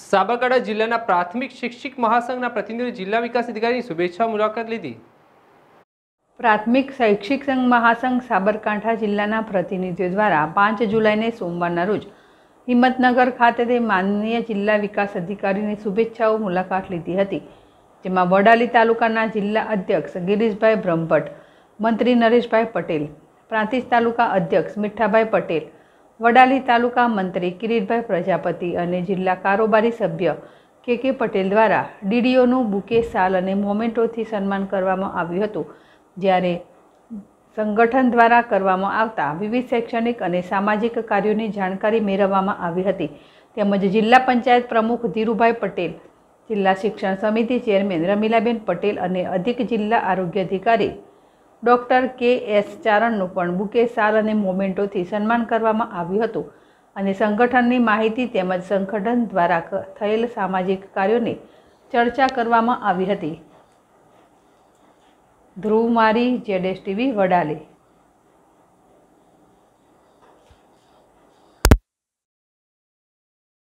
સાબરકાંઠા જિલ્લાના પ્રાથમિક શિક્ષક મહાસંઘના પ્રતિનિધિ જિલ્લા વિકાસ અધિકારીની શુભેચ્છા મુલાકાત લીધી. પ્રાથમિક શૈક્ષિક સંઘ મહાસંઘ સાબરકાંઠા જિલ્લાના પ્રતિનિધિઓ દ્વારા પાંચ જુલાઈને સોમવારના રોજ હિંમતનગર ખાતે તે માનનીય જિલ્લા વિકાસ અધિકારીની શુભેચ્છાઓ મુલાકાત લીધી હતી, જેમાં વડાલી તાલુકાના જિલ્લા અધ્યક્ષ ગિરીશભાઈ બ્રહ્મભટ્ટ, મંત્રી નરેશભાઈ પટેલ, પ્રાંતિજ તાલુકા અધ્યક્ષ મીઠાભાઈ પટેલ વડાલી તાલુકા મંત્રી કિરીટભાઈ પ્રજાપતિ અને જિલ્લા કારોબારી સભ્ય કે કે પટેલ દ્વારા ડીડીઓનું બુકે સાલ અને મોમેન્ટોથી સન્માન કરવામાં આવ્યું હતું. જ્યારે સંગઠન દ્વારા કરવામાં આવતા વિવિધ શૈક્ષણિક અને સામાજિક કાર્યોની જાણકારી મેળવવામાં આવી હતી. તેમજ જિલ્લા પંચાયત પ્રમુખ ધીરુભાઈ પટેલ, જિલ્લા શિક્ષણ સમિતિ ચેરમેન રમીલાબેન પટેલ અને અધિક જિલ્લા આરોગ્ય અધિકારી ડૉક્ટર કે એસ ચારણનું પણ બુકે સાલ અને મોમેન્ટોથી સન્માન કરવામાં આવ્યું હતું અને સંગઠનની માહિતી તેમજ સંગઠન દ્વારા થયેલ સામાજિક કાર્યોની ચર્ચા કરવામાં આવી હતી. ધ્રુવ મારી, જેડેશ ટીવી, વડાલી.